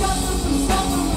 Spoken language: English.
shelter from shelter.